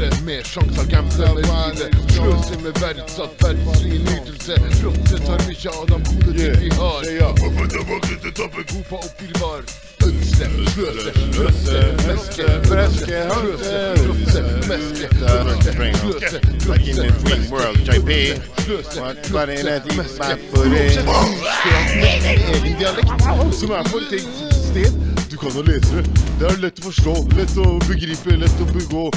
Ödsle med sjanser, gambler med livet Sløse med verdsatt verdslig nytelse Råtte tar mykje av de gode ting vi har Hvorfor tilbake til toppen, Hopa opp i var Ødsle, sløse, sløse, meske Ødsle, sløse, sløse, meske Ødsle, sløse, Like in the dream world, JP. sløse, What, what in that deep meske map for it? egen dialekt Som er på et eget sted. Du kan jo lese det. Det er lett å forstå, lett å begripe, lett å begå.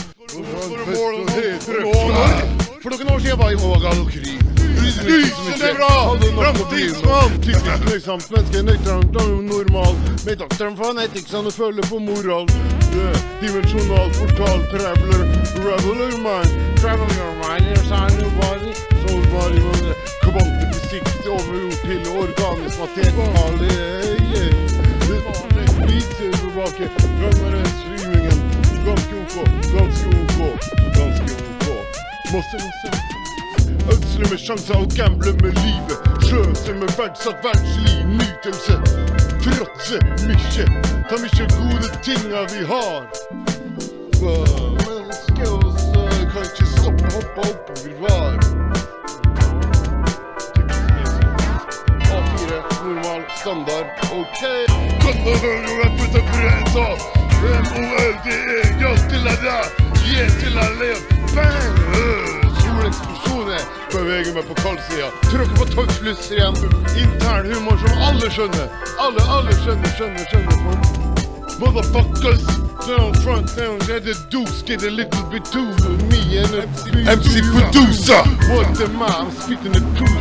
For noen år siden var jeg i Ågal krig. Lysende bra! Framtidsmann! Typisk nøysamt menneske, nøytralt normal. Med doktoren foneticsene føler på moral. Dimensjonal portal, traveler, reveler man. Traveler man, your sign, your body Soul body, man Kvantefysikk. Overgjort til organisk materiale yeah. Litt tilbake, drømmer streamingen Ganske ok, ganske ok, ganske ok Masse, masse, Ødsle med sjanser og gamble med livet. Sløse med verdsatt verdslig nytelse. Fråtse mykje, ta mykje gode tinga vi har. Menneske også kan ikke stoppe, hoppe oppover var. Bang! øh, Soleksplosjoner, beveger meg på kaldsida, trykker på tøffelusser igjen. Intern humor som alle skjønner. Alle, alle skjønner, skjønner, skjønner. Motherfuckers, down front down, at the deuce, get a little bit too me and MC, MC producer. What the man, spitting the truth.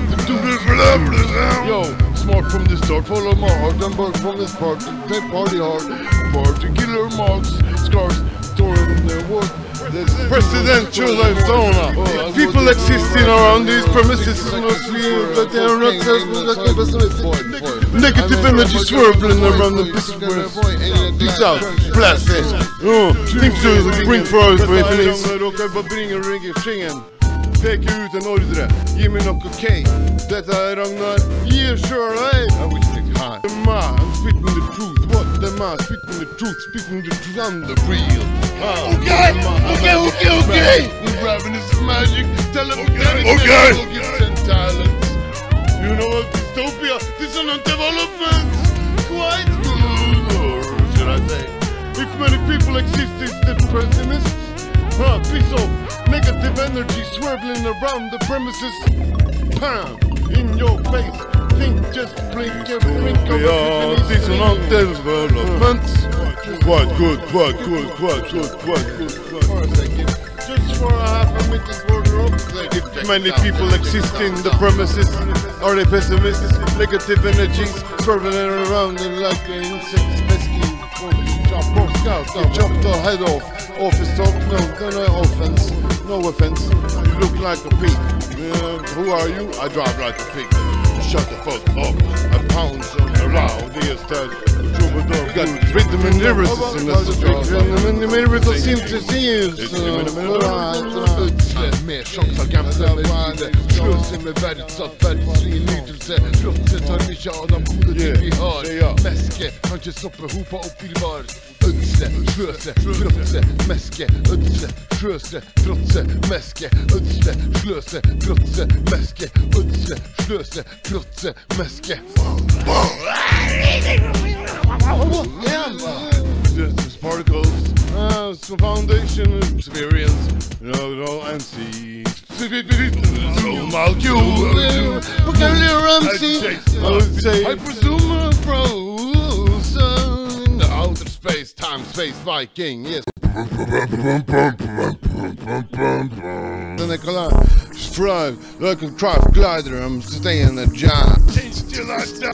Yo, smart from the start, follow my heart, and work from the spark, they party hard. Party killer marks, scars, storing the work. Presidential Arizona. People existing around these premises must feel that they are not Negative energy swirling around the business. Peace out. Blast it. Oh, things to bring for us for infinite. Dere bare bringer ringen Peke ut en ordre. Gi meg noe cake. Dette er Ragnar. Gi sjøl ei. The man I'm spitting the truth. What the man spitting the truth? Spitting the truth on the real. Okay, okay, okay, okay. We're grabbing this magic. Tell him okay, okay. Gifts and talents. You know what? Dystopia. This is an development. Quite good, or should I say? If many people exist, it's the pessimists. Huh, piece of negative energy swirling around the premises. Pam! In your face. Think just blink and blink of Yeah, epiphany. this is not development. Quite good, quite good, quite good, quite good. For a second. Just for a half a minute up. If many people exist in the premises, are they pessimists? Negative energies Swirling around and like an insect pesky. Chop, chop, you chop the head off. Office talk, no, no, no offense. No offense. You look like a pig. Uh, who are you? I drive like a pig. Shut the fuck up. I pounce on around the estate. Got rhythm and lyricism in this the miracle seems to see Ødsle med sjanser, gamble med livet. Sløse med verdsatt verdslig nytelse. Fråtse tar mykje av de gode ting vi har. Meske kan ikke stoppe, hopa opp i var. Ødsle, sløse, fråtse, meske. Ødsle, sløse, fråtse, meske. Ødsle, sløse, fråtse, meske. Fråtse, meske. Just particles, uh, some foundation experience, you know, and see. Molecule, peculiar MC. I would say, I presume a frozen in the outer space, time, space, Viking, yes. Then they call out, like a traffic glider, I'm staying a job.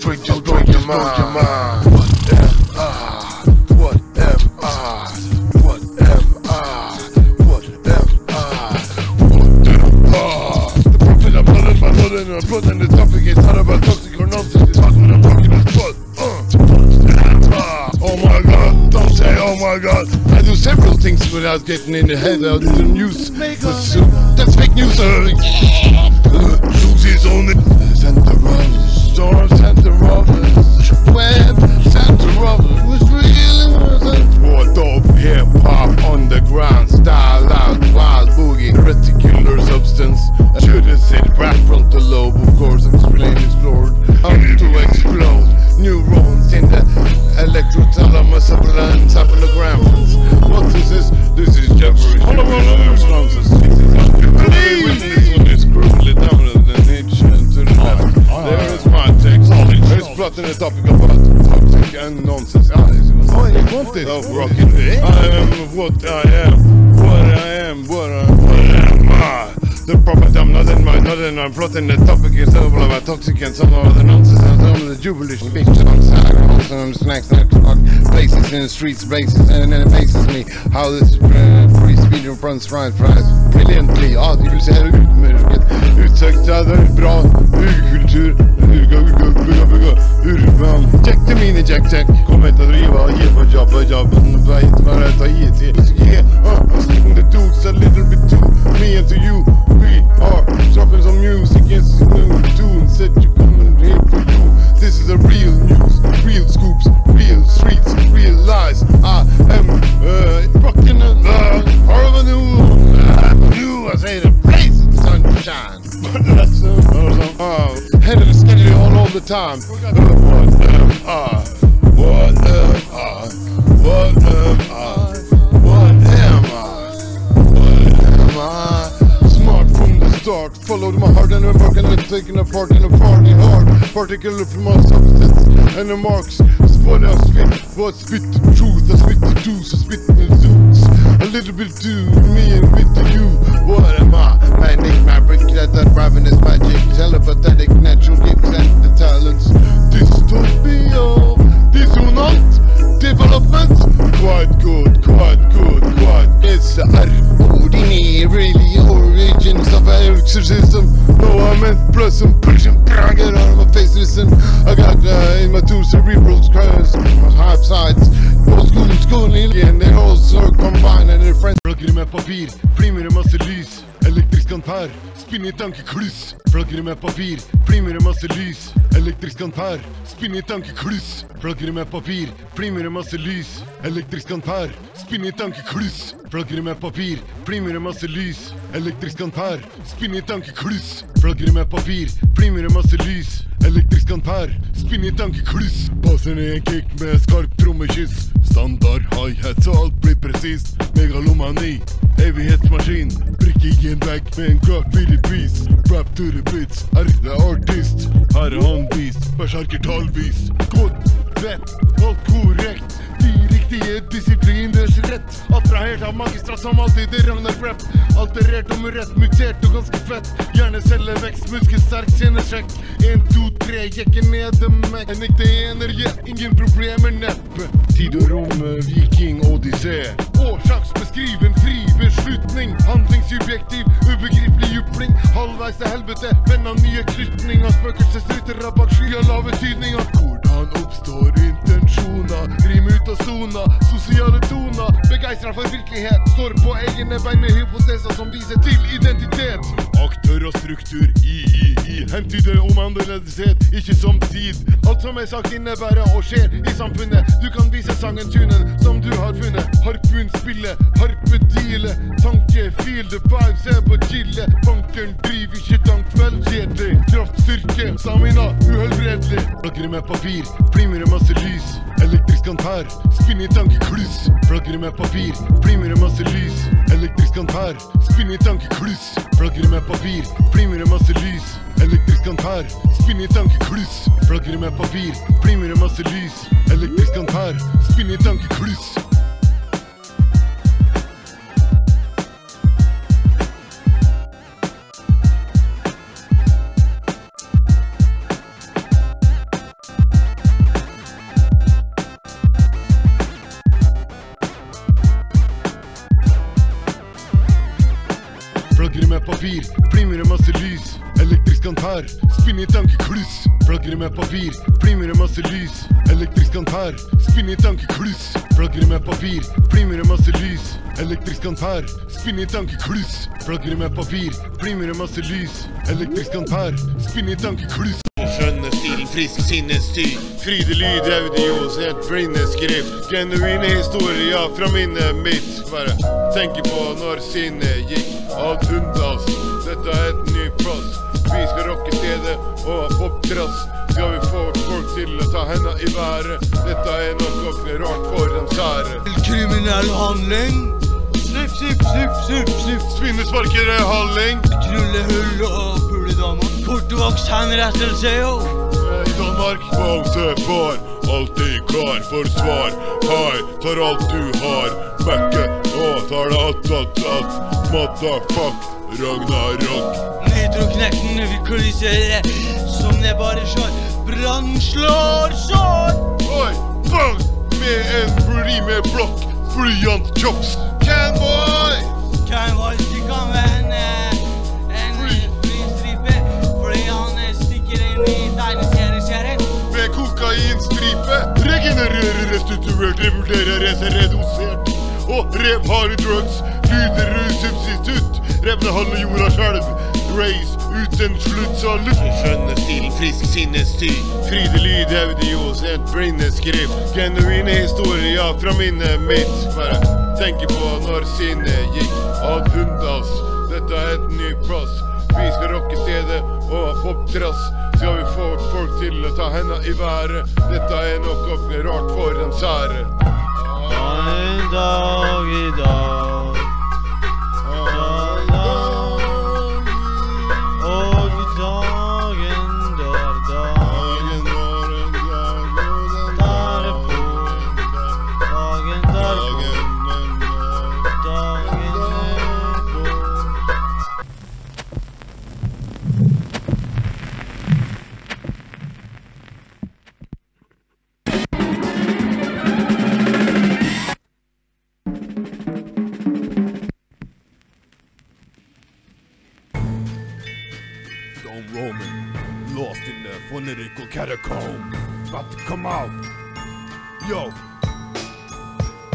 Freak just broke your mind. What am I? What am I? What am I? What am I? What am I? The prophet of blood and my blood and blood and that's what I was getting in the head of the news. That's fake news. Loses on the Santa Rosa, storm Santa Rosa, web Santa Rosa was really war dope hip hop underground style out wild boogie reticular substance. Should have said right frontal lobe, of course. What I am, what I am, what I, what I am. Ah, the prophet I'm not in my, not in my plotting the topic is all about toxic and some of the nonsense and some of the jubilee bitch songs. Some snacks, snacks, places in the streets, places, and it faces me how this uh, free speed runs right, right, brilliantly. Ja, det vill säga utmärket, utsökta, bra, urkultur, urban. Check the mini check check. Kom inte att driva, jobba, jobba, vet vad det tar IT. Yeah, uh, sticking the dudes a little bit too, me and to you. We are dropping some music, it's time. What am I? What am I? What am I? What am I? What am I? Smart from the start, followed my heart and I'm working and taking apart in a party hard. Particular from my substance and the marks. What I spit, what spit the truth, I spit the juice, I spit the zoots. A little bit to me and bit to you. What am I? Manic, maverick, that that ravenous magic, telepathetic, natural gifts and talents. Dystopia, dissonant, development. Quite good, quite good, quite. It's ordinarily origins of exorcism. No, I meant present, pushing, get out of my face, listen. I got uh, in my two cerebral squares, half sides. Old school, school, and they also combine and they're friends. Plugger med papir, flimmer det masse lys. Elektrisk antær, spinne i tankekluss. Det med papir, flimmer det masse lys. Elektrisk antær, spinner i tankekluss. Plugger med papir, flimmer masse lys. Elektrisk antær, spinner i tankekluss. Plugger med papir, flimmer masse lys. Elektrisk antær, spinner i tankekluss. Plugger med papir, flimmer masse lys. Elektrisk antær, spinner i tankekluss. Passer ned en kick med skarp trommekyss. Standard high-hat, så alt blir presist. Megalomani, evighetsmaskin. Brikke i en bag med en graffiti filipis Rap to the bits, det artist. Her er han beast, berserker tallvis. Godt, rett, alt korrekt. De riktige disipliners rett. Attrahert av magistrat som alltid i Ragnar. Alterert og murett, mutert og ganske fett. Hjernecellevekst, muskelsterk, kjennesjekk. En, to, tre, jekker nede med en ekte ener, yeah. Ingen problemer, neppe. Tid og rom, viking, odyssé. Årsaksbeskriven, fri beslutning. Handlingssubjektiv, ubegripelig jupling. Halvveis til helvete, venn av nye knytning av bak sky av lave tydninger. Hvordan oppstår intensjoner? Rim ut av sona, sosiale toner. Begeistra for virkelighet, står på egne bein med hypoteser som viser til identitet. Aktør og struktur, i, i, i. Hentyde om annerledeshet, ikke som tid. Alt som er sagt innebærer og skjer i samfunnet. Du kan vise sangen tunen som du har funnet. Harpun harpe harpedeale. Tanke, feel the vibe, se på chille. Bankeren driver ikke tankvel, kjedelig. Kraft, styrke, stamina, uhelbredelig. Plagger med papir, flimrer masse lys. Elektrisk antær, spinner i tankekluss. Plagger med papir, flimrer masse lys. Elektrisk antær, spinner i tankekluss. Plagger med papir, flimrer masse lys. Elektrisk antær, spinn i tankekluss. Flagrer med papir, flimrer masse lys. Elektrisk antær, spinn i tankekluss. Elektrisk ampere, i tankekluss. Plagger med papir, flimmer det masse lys. Elektrisk antær. Spinne i tankekluss. Plagger med papir, flimmer det masse lys. Elektrisk antær. Spinne i tankekluss. Plagger med papir, flimmer det masse lys. Elektrisk antær. Spinne i tankekluss. Skjønne stil, frisk sinnesstyr. Fryde lyd, audios, et blindeskrift. Genuine historier fra minnet mitt. Bare tenker på når sinnet gikk ad undas. Dette er et ny plass. Vi skal rocke stedet og ha poptrass. Skal vi få folk til å ta henda i været? Dette er nok rart for de sære. Kriminell handling. Sniff, sniff, sniff, sniff, sniff. Spinnesparkere, halling. Knulle hull og pule damer. Kortvokst henrettelse, yo. i Danmark. Bamse far, alltid klar for svar. Hei, tar alt du har. Backe og tar det att, att, att. Motherfuck, Ragnarok. Nitroknekten vil klyser som det bare slår. Brann slår sår. Oi, bang! Med en bly med blokk, Flyant chops. Canboy! Canboy, ikke kan vende en, flystripe, fordi han stikker inn i tegneserieskjæren. Med kokainstripe. Regenererer restituert, revurderer, reser redusert. Og rev harde drugs. Lyder substitutt. Revne halve jorda sjølv. Race uten slutt, luft. Skjønne stilen, frisk sinnesstyr. Fride lyd, hevde Johs, et blindeskrift. Genuine historier fra minnet mitt. Bare tenker på når sinnet gikk ad undas. Dette er et ny plass. Vi skal rocke stedet og ha poptrass. Skal vi få folk til å ta henda i været? Dette er noe rart for de sære. En dag i dag, Yo.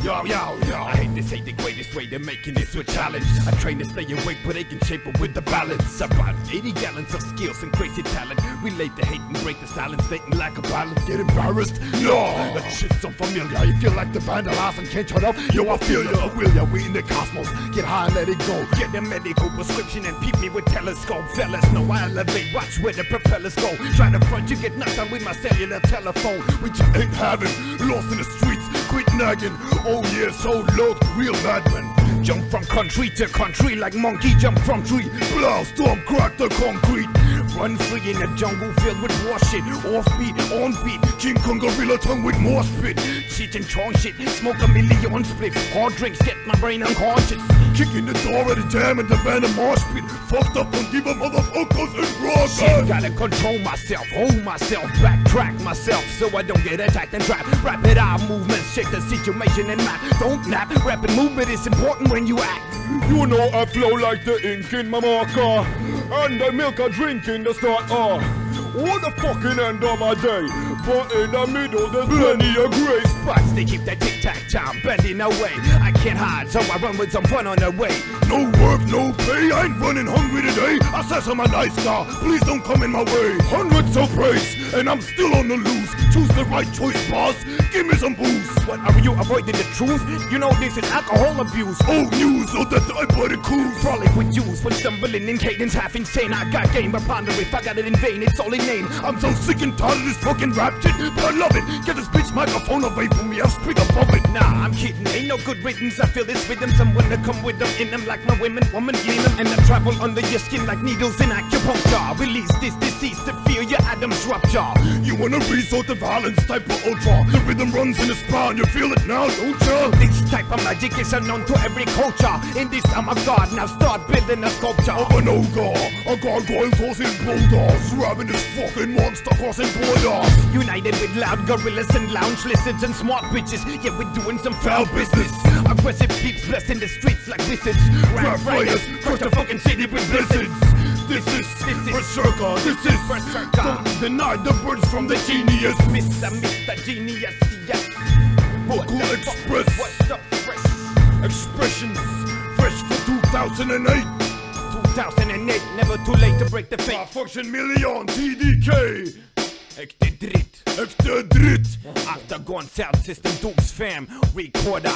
Yo, yo, yo. I hate this, hate the greatest way they're making this a challenge. I train to stay awake, but they can shape it with the balance. About 80 gallons of skills and crazy talent. Relate the hate and break the silence, stating lack of balance. Get embarrassed? No, that shit's unfamiliar. You feel like the vandalize and can't shut up? Yo, I feel. I will ya. We in the cosmos. Get high and let it go. Get a medical prescription and peep me with telescope. Fellas, no, I elevate. Watch where the propellers go. Try to front, you get knocked down with my cellular telephone. Which I ain't having. Lost in the streets. Quit nagging. Oh yeah, so low. Real madman. Jump from country to country like monkey jump from tree. Blow, storm, crack the concrete. Run free in a jungle filled with war shit. Offbeat, on beat. King Kong gorilla tongue with more spit. Shit and chong shit. Smoke a million spliff. Hard drinks get my brain unconscious. Kicking the door at the jam and the band of mosh pit. Fucked up and give a motherfuckers and rock. Shit, gotta control myself, hold myself, backtrack myself so I don't get attacked and trapped. Rapid eye movements, check the situation and map. Don't nap. Rapid movement is important when you act. You know I flow like the ink in my marker. And I milk a drink in the start. Oh, what the fucking end of my day? But in the middle, there's plenty of gray spots. They keep that tic tac time bending away. I can't hide, so I run with some fun on the way. No work, no pay. I ain't running hungry today. I says I'm a nice guy. Please don't come in my way. Hundreds of praise, and I'm still on the loose. Choose the right choice, boss. Give me some booze. What are you avoiding the truth? You know this is alcohol abuse. Old news, I put it cool. Frolic with Jews when stumbling in cadence, half insane. I got game, but ponder if I got it in vain. It's all in name. I'm so sick and tired of this fucking rap shit, but I love it. Get this bitch microphone away from me. I'll speak above it. Nah, I'm kidding. Ain't no good riddance. I feel this rhythm. Someone to come with them in them like my women, woman lean them. And I travel under your skin like needles in acupuncture. Release this disease to your atoms rupture. You wanna resort to violence type of ultra. The rhythm runs in the spine. You feel it now, don't ya? This type of magic is unknown to every culture. In this, I'm a god. Now start building a sculpture. Of an ogre. A gargoyle tossing boulders. Ravenous fucking monster crossing borders. United with loud gorillas and lounge lizards and smart bitches. Yeah, we're doing some foul business. Aggressive peeps blessing the streets like wizards. Rap fighters, crush the fucking city with blizzards. This is, this is Berserker, this is Berserker. Don't deny the birds from the genius. Mr. Mr. Genius, yes. Vocal Express. What's up, fresh? Expressions, fresh for 2008. 2008, never too late to break the fate. Function million, TDK. Äkta dritt. Äkta dritt. Octagon Sound System, Dogs fam, recorder.